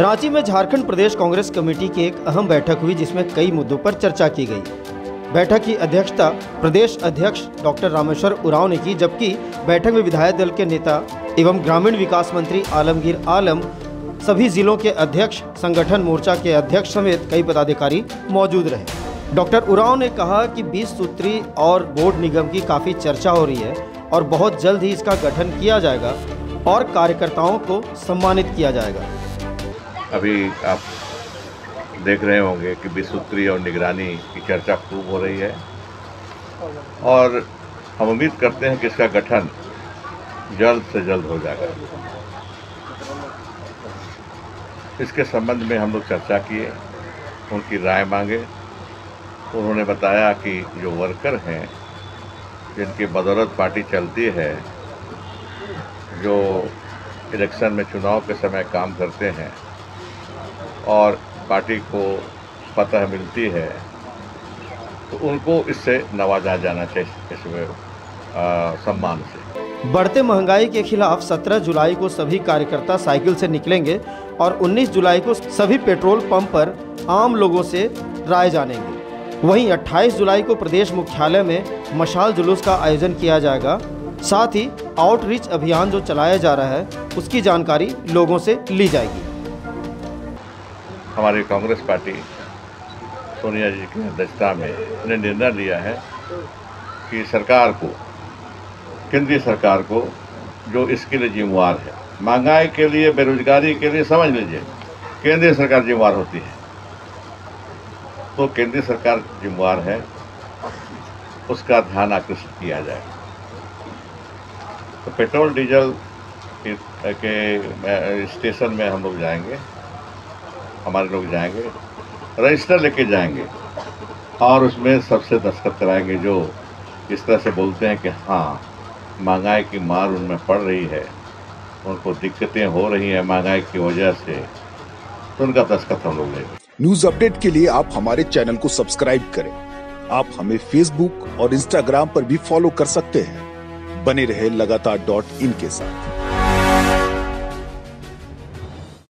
रांची में झारखंड प्रदेश कांग्रेस कमेटी की एक अहम बैठक हुई, जिसमें कई मुद्दों पर चर्चा की गई। बैठक की अध्यक्षता प्रदेश अध्यक्ष डॉक्टर रामेश्वर उरांव ने की, जबकि बैठक में विधायक दल के नेता एवं ग्रामीण विकास मंत्री आलमगीर आलम, सभी जिलों के अध्यक्ष, संगठन मोर्चा के अध्यक्ष समेत कई पदाधिकारी मौजूद रहे। डॉक्टर उरांव ने कहा कि 20 सूत्री और बोर्ड निगम की काफ़ी चर्चा हो रही है और बहुत जल्द ही इसका गठन किया जाएगा और कार्यकर्ताओं को सम्मानित किया जाएगा। अभी आप देख रहे होंगे कि विसूत्री और निगरानी की चर्चा खूब हो रही है। और हम उम्मीद करते हैं कि इसका गठन जल्द से जल्द हो जाएगा। इसके संबंध में हम लोग चर्चा किए, उनकी राय मांगे। उन्होंने बताया कि जो वर्कर हैं, जिनकी बदौलत पार्टी चलती है, जो इलेक्शन में चुनाव के समय काम करते हैं और पार्टी को फतह मिलती है तो उनको इससे नवाजा जाना चाहिए इसमें सम्मान से। बढ़ते महँगाई के खिलाफ 17 जुलाई को सभी कार्यकर्ता साइकिल से निकलेंगे और 19 जुलाई को सभी पेट्रोल पंप पर आम लोगों से राय जानेंगे। वहीं 28 जुलाई को प्रदेश मुख्यालय में मशाल जुलूस का आयोजन किया जाएगा। साथ ही आउटरीच अभियान जो चलाया जा रहा है, उसकी जानकारी लोगों से ली जाएगी। हमारी कांग्रेस पार्टी सोनिया जी की अध्यक्षता में ने निर्णय लिया है कि सरकार को, केंद्रीय सरकार को, जो इसके लिए जिम्मेवार है, महँगाई के लिए, बेरोजगारी के लिए समझ लीजिए, केंद्रीय सरकार जिम्मेवार होती है। तो केंद्रीय सरकार जिम्मेवार है, उसका ध्यान आकर्षित किया जाए। तो पेट्रोल, डीजल के स्टेशन में हम लोग जाएँगे। हमारे लोग जाएँगे, रजिस्टर लेके जाएँगे और उसमें सबसे दस्तखत कराएँगे जो इस तरह से बोलते हैं कि हाँ महँगाई की मार उनमें पड़ रही है, उनको दिक्कतें हो रही हैं महँगाई की वजह से तो उनका दस्तखत हम लोग लेंगे। न्यूज़ अपडेट के लिए आप हमारे चैनल को सब्सक्राइब करें। आप हमें फेसबुक और इंस्टाग्राम पर भी फॉलो कर सकते हैं। बने रहे लगातार डॉट इन के साथ।